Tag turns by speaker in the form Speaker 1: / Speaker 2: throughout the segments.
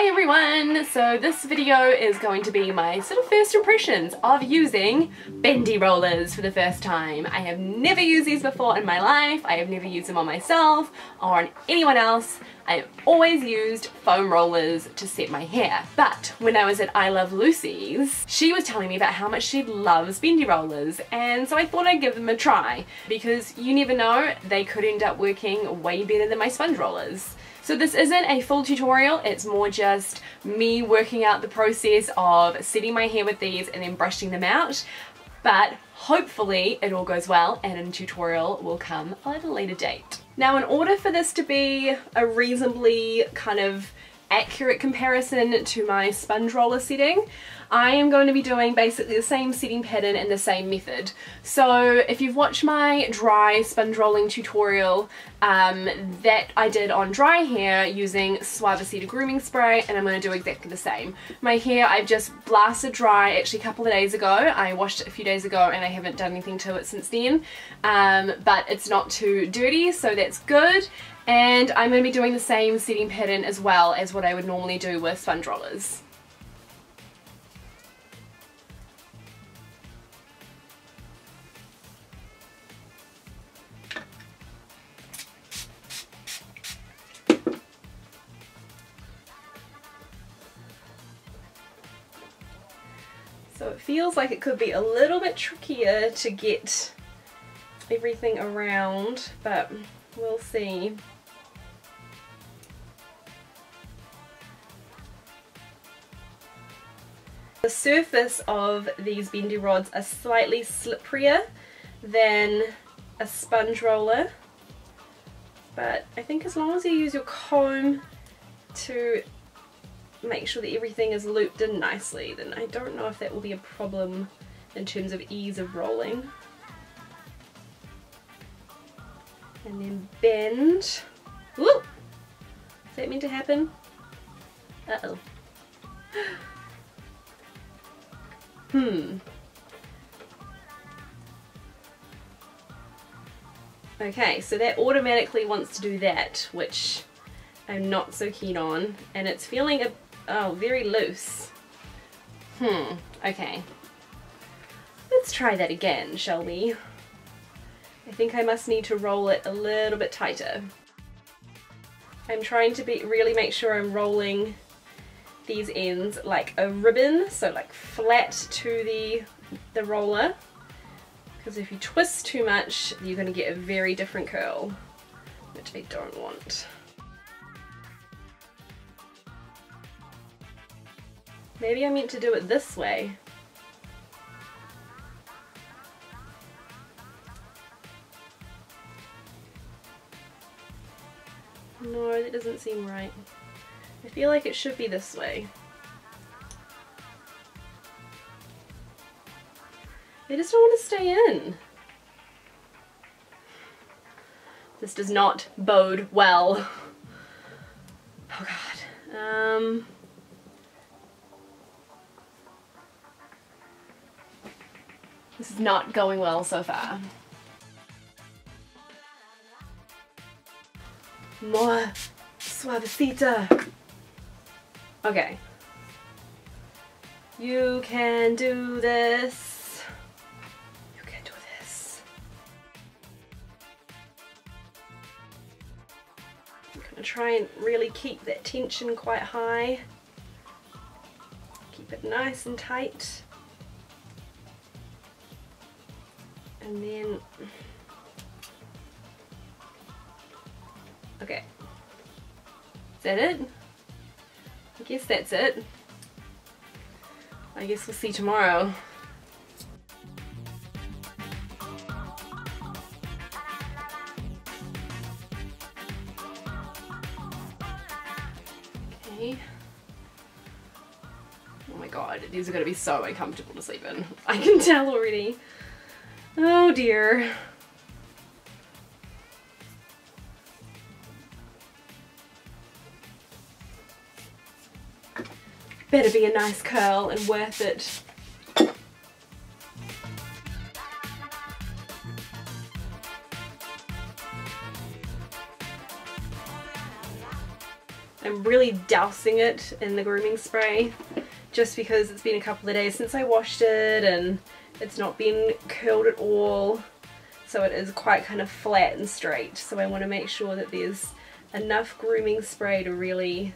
Speaker 1: Hi everyone! So this video is going to be my sort of first impressions of using bendy rollers for the first time. I have never used these before in my life. I have never used them on myself or on anyone else. I've always used foam rollers to set my hair. But when I was at I Love Lucy's, she was telling me about how much she loves bendy rollers and so I thought I'd give them a try because you never know, they could end up working way better than my sponge rollers. So this isn't a full tutorial, it's more just me working out the process of setting my hair with these and then brushing them out. But hopefully it all goes well and a tutorial will come at a later date. Now in order for this to be a reasonably kind of accurate comparison to my sponge roller setting, I am going to be doing basically the same setting pattern and the same method. So if you've watched my dry sponge rolling tutorial um, that I did on dry hair using Suavecito grooming spray and I'm going to do exactly the same. My hair I've just blasted dry actually a couple of days ago. I washed it a few days ago and I haven't done anything to it since then. Um, but it's not too dirty so that's good. And I'm going to be doing the same setting pattern as well as what I would normally do with sponge rollers. Feels like it could be a little bit trickier to get everything around, but we'll see. The surface of these bendy rods are slightly slipperier than a sponge roller but I think as long as you use your comb to make sure that everything is looped in nicely then I don't know if that will be a problem in terms of ease of rolling. And then bend. Whoop! Is that meant to happen? Uh-oh. Hmm. Okay, so that automatically wants to do that, which I'm not so keen on. And it's feeling a, oh, very loose. Hmm, okay. Let's try that again, shall we? I think I must need to roll it a little bit tighter. I'm trying to be really make sure I'm rolling these ends like a ribbon, so like flat to the, the roller. Because if you twist too much, you're going to get a very different curl, which I don't want. Maybe I meant to do it this way. No, that doesn't seem right. I feel like it should be this way. I just don't want to stay in. This does not bode well. Oh god. Um... This is not going well so far. More Suavecito. Okay. You can do this. You can do this. I'm gonna try and really keep that tension quite high. Keep it nice and tight. And then, okay. Is that it? I guess that's it. I guess we'll see tomorrow. Okay. Oh my god, these are going to be so uncomfortable to sleep in. I can tell already. Oh dear. Better be a nice curl and worth it. I'm really dousing it in the grooming spray just because it's been a couple of days since I washed it and it's not been curled at all so it is quite kind of flat and straight so I want to make sure that there's enough grooming spray to really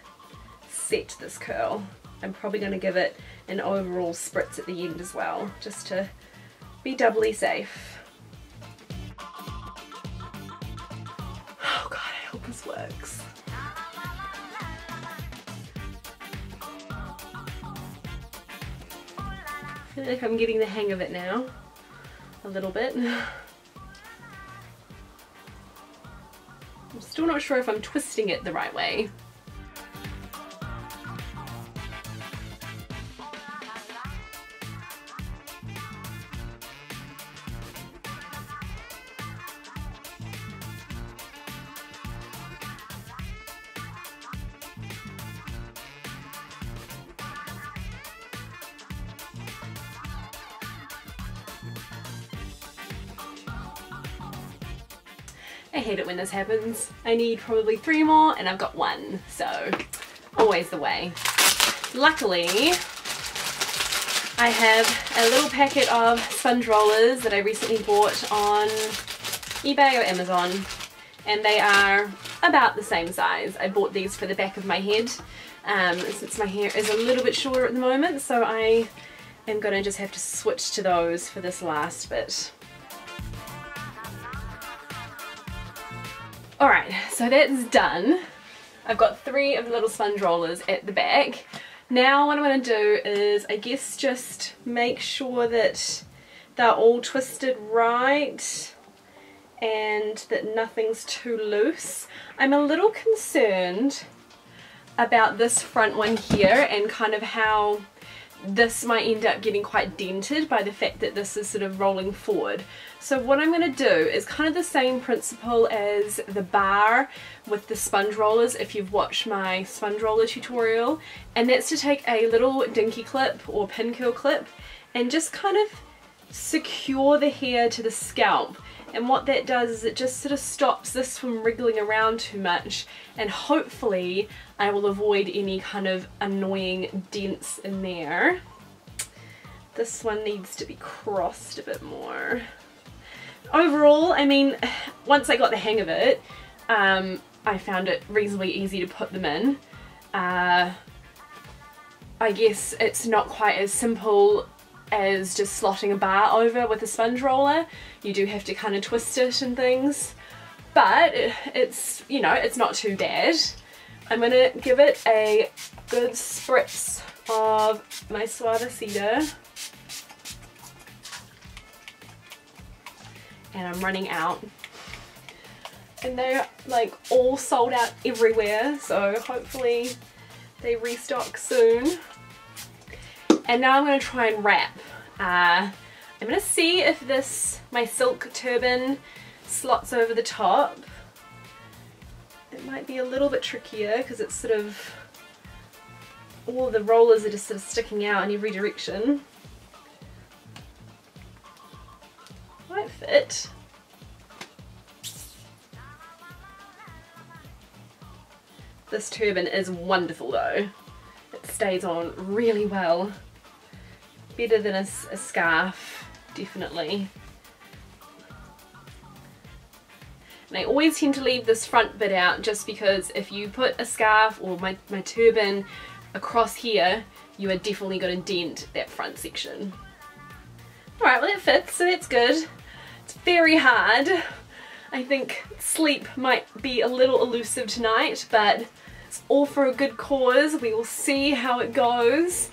Speaker 1: set this curl. I'm probably going to give it an overall spritz at the end as well just to be doubly safe. Oh god, I hope this works. I feel like I'm getting the hang of it now, a little bit. I'm still not sure if I'm twisting it the right way. I hate it when this happens. I need probably three more and I've got one, so always the way. Luckily, I have a little packet of sponge rollers that I recently bought on eBay or Amazon and they are about the same size. I bought these for the back of my head um, since my hair is a little bit shorter at the moment so I am going to just have to switch to those for this last bit. Alright, so that's done. I've got three of the little sponge rollers at the back. Now what I'm going to do is I guess just make sure that they're all twisted right and that nothing's too loose. I'm a little concerned about this front one here and kind of how this might end up getting quite dented by the fact that this is sort of rolling forward. So what I'm going to do is kind of the same principle as the bar with the sponge rollers if you've watched my sponge roller tutorial and that's to take a little dinky clip or pin curl clip and just kind of secure the hair to the scalp and what that does is it just sort of stops this from wriggling around too much and hopefully I will avoid any kind of annoying dents in there. This one needs to be crossed a bit more. Overall, I mean, once I got the hang of it, um, I found it reasonably easy to put them in. Uh, I guess it's not quite as simple as just slotting a bar over with a sponge roller. You do have to kind of twist it and things. But it's, you know, it's not too bad. I'm to give it a good spritz of my Suavecito. And I'm running out. And they're like all sold out everywhere, so hopefully they restock soon. And now I'm to try and wrap. Uh, I'm going to see if this, my silk turban, slots over the top. It might be a little bit trickier because it's sort of, all the rollers are just sort of sticking out in every direction. Might fit. This turban is wonderful though. It stays on really well better than a, a scarf, definitely. And I always tend to leave this front bit out just because if you put a scarf or my, my turban across here, you are definitely going to dent that front section. Alright, well it fits, so that's good. Very hard. I think sleep might be a little elusive tonight, but it's all for a good cause. We will see how it goes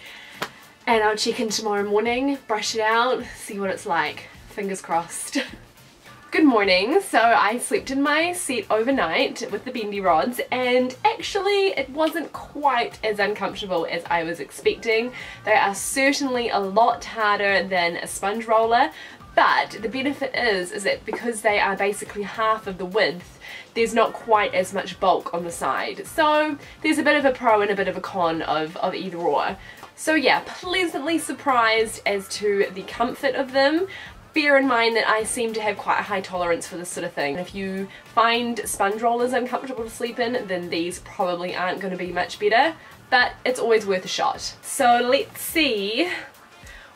Speaker 1: and I'll check in tomorrow morning, brush it out, see what it's like. Fingers crossed. Good morning. So I slept in my seat overnight with the bendy rods and actually it wasn't quite as uncomfortable as I was expecting. They are certainly a lot harder than a sponge roller but the benefit is is that because they are basically half of the width there's not quite as much bulk on the side so there's a bit of a pro and a bit of a con of, of either or so yeah, pleasantly surprised as to the comfort of them, bear in mind that I seem to have quite a high tolerance for this sort of thing. If you find sponge rollers uncomfortable to sleep in, then these probably aren't going to be much better, but it's always worth a shot. So let's see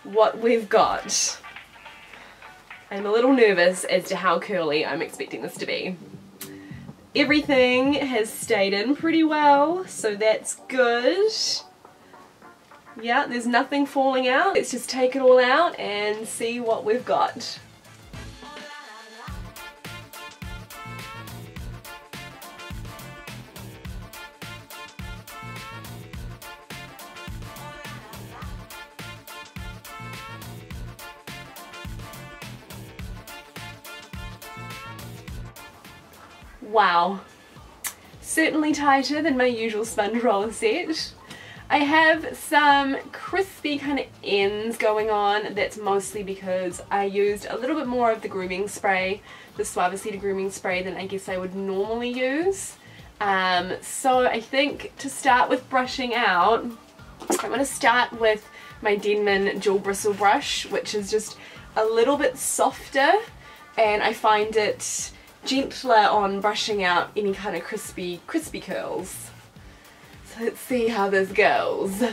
Speaker 1: what we've got. I'm a little nervous as to how curly I'm expecting this to be. Everything has stayed in pretty well, so that's good. Yeah, there's nothing falling out. Let's just take it all out and see what we've got. Wow. Certainly tighter than my usual sponge roller set. I have some crispy kind of ends going on. That's mostly because I used a little bit more of the grooming spray, the Suavecito grooming spray than I guess I would normally use. Um, so I think to start with brushing out, I'm going to start with my Denman dual bristle brush, which is just a little bit softer and I find it gentler on brushing out any kind of crispy, crispy curls. So let's see how this goes.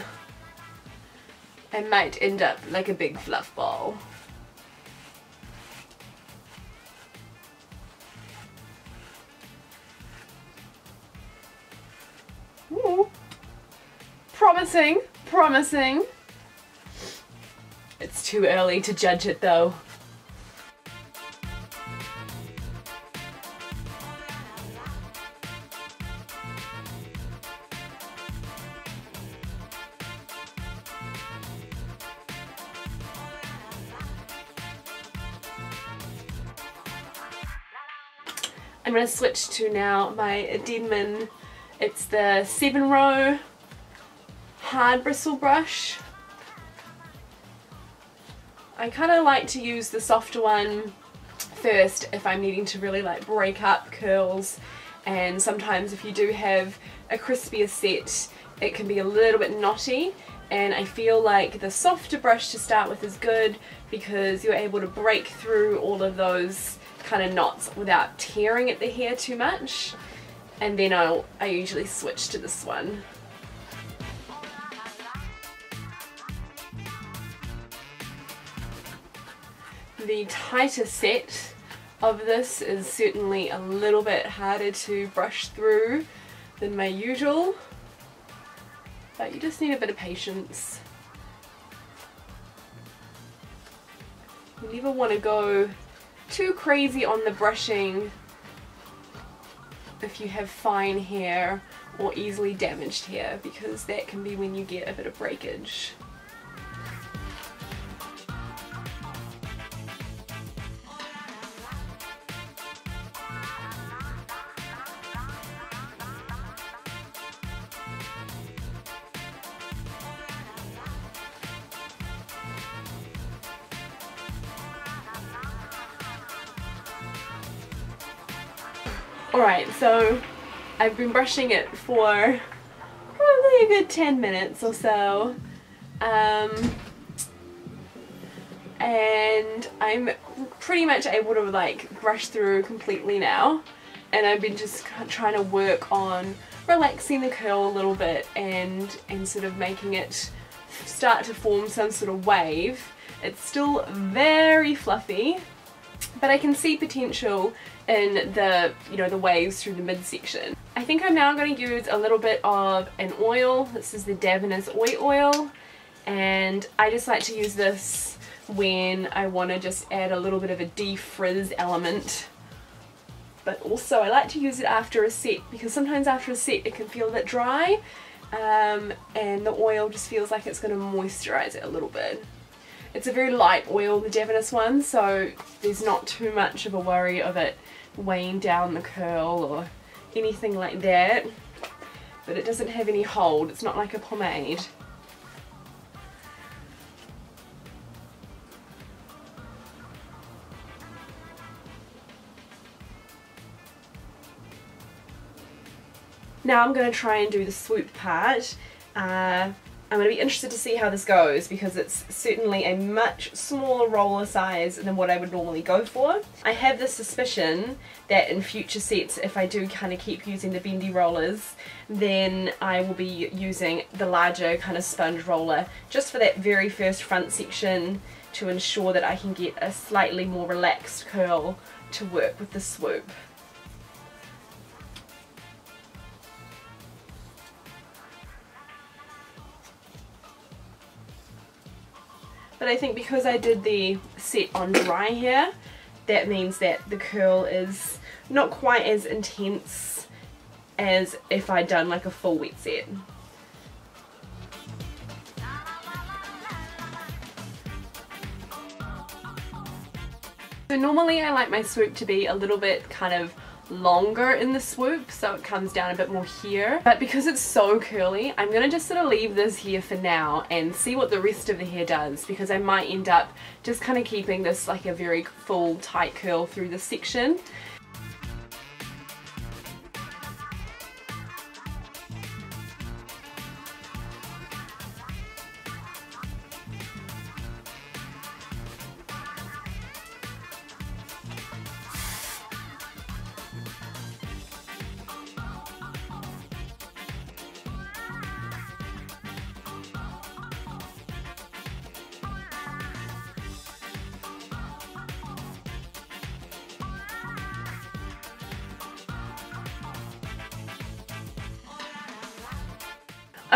Speaker 1: I might end up like a big fluff ball. Ooh. Promising, promising. It's too early to judge it though. I'm going to switch to now my Denman, it's the 7 row hard bristle brush. I kind of like to use the softer one first if I'm needing to really like break up curls. And sometimes if you do have a crispier set it can be a little bit knotty. And I feel like the softer brush to start with is good because you're able to break through all of those kind of knots without tearing at the hair too much and then I'll, I usually switch to this one. The tighter set of this is certainly a little bit harder to brush through than my usual but you just need a bit of patience. You never want to go too crazy on the brushing if you have fine hair or easily damaged hair because that can be when you get a bit of breakage. So I've been brushing it for probably a good 10 minutes or so. Um, and I'm pretty much able to like brush through completely now. And I've been just trying to work on relaxing the curl a little bit and, and sort of making it start to form some sort of wave. It's still very fluffy, but I can see potential in the, you know, the waves through the midsection. I think I'm now going to use a little bit of an oil. This is the Davines Oi Oil and I just like to use this when I want to just add a little bit of a defrizz element but also I like to use it after a set because sometimes after a set it can feel a bit dry um, and the oil just feels like it's going to moisturize it a little bit. It's a very light oil, the Davines one, so there's not too much of a worry of it weighing down the curl or anything like that. But it doesn't have any hold, it's not like a pomade. Now I'm going to try and do the swoop part. Uh, I'm going to be interested to see how this goes because it's certainly a much smaller roller size than what I would normally go for. I have the suspicion that in future sets if I do kind of keep using the bendy rollers then I will be using the larger kind of sponge roller just for that very first front section to ensure that I can get a slightly more relaxed curl to work with the swoop. But I think because I did the set on dry here, that means that the curl is not quite as intense as if I'd done like a full wet set. So normally I like my swoop to be a little bit kind of longer in the swoop so it comes down a bit more here. But because it's so curly I'm gonna just sort of leave this here for now and see what the rest of the hair does because I might end up just kind of keeping this like a very full tight curl through this section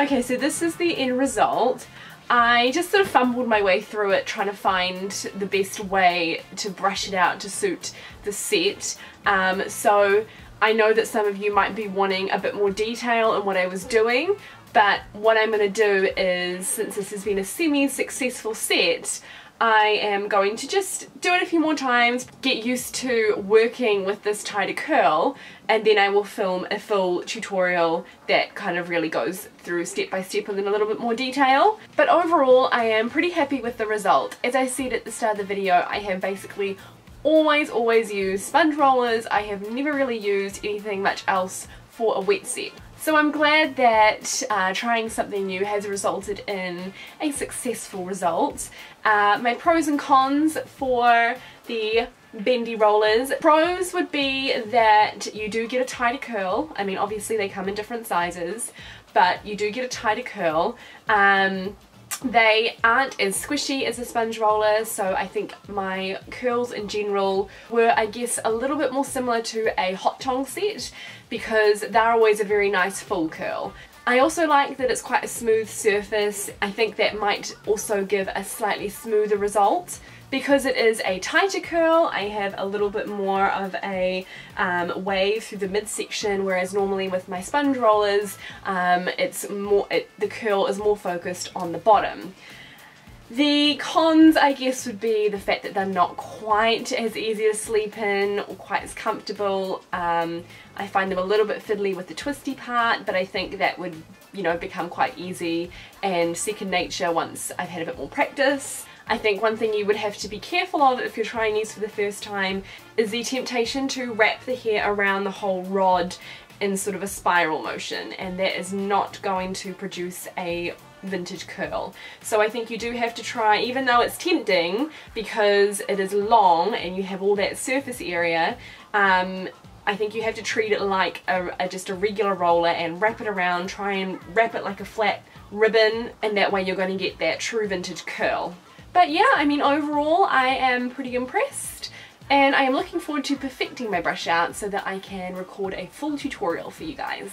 Speaker 1: Okay, so this is the end result. I just sort of fumbled my way through it trying to find the best way to brush it out to suit the set. Um, so I know that some of you might be wanting a bit more detail in what I was doing, but what I'm going to do is, since this has been a semi-successful set, I am going to just do it a few more times, get used to working with this tighter curl, and then I will film a full tutorial that kind of really goes through step by step and in a little bit more detail. But overall, I am pretty happy with the result. As I said at the start of the video, I have basically always, always used sponge rollers. I have never really used anything much else for a wet set. So I'm glad that uh, trying something new has resulted in a successful result. Uh, my pros and cons for the bendy rollers. Pros would be that you do get a tighter curl. I mean obviously they come in different sizes but you do get a tighter curl. Um, they aren't as squishy as a sponge roller so I think my curls in general were I guess a little bit more similar to a hot tong set because they're always a very nice full curl. I also like that it's quite a smooth surface. I think that might also give a slightly smoother result. Because it is a tighter curl, I have a little bit more of a um, wave through the midsection, whereas normally with my sponge rollers, um, it's more it, the curl is more focused on the bottom. The cons, I guess, would be the fact that they're not quite as easy to sleep in or quite as comfortable. Um, I find them a little bit fiddly with the twisty part, but I think that would, you know, become quite easy and second nature once I've had a bit more practice. I think one thing you would have to be careful of if you're trying these for the first time is the temptation to wrap the hair around the whole rod in sort of a spiral motion and that is not going to produce a vintage curl. So I think you do have to try, even though it's tempting because it is long and you have all that surface area, um, I think you have to treat it like a, a, just a regular roller and wrap it around, try and wrap it like a flat ribbon and that way you're going to get that true vintage curl. But yeah, I mean overall I am pretty impressed and I am looking forward to perfecting my brush out so that I can record a full tutorial for you guys.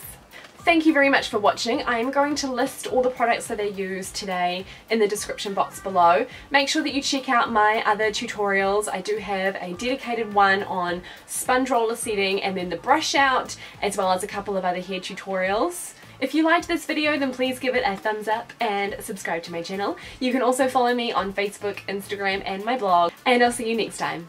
Speaker 1: Thank you very much for watching. I'm going to list all the products that I used today in the description box below. Make sure that you check out my other tutorials. I do have a dedicated one on sponge roller setting and then the brush out as well as a couple of other hair tutorials. If you liked this video then please give it a thumbs up and subscribe to my channel. You can also follow me on Facebook, Instagram and my blog and I'll see you next time.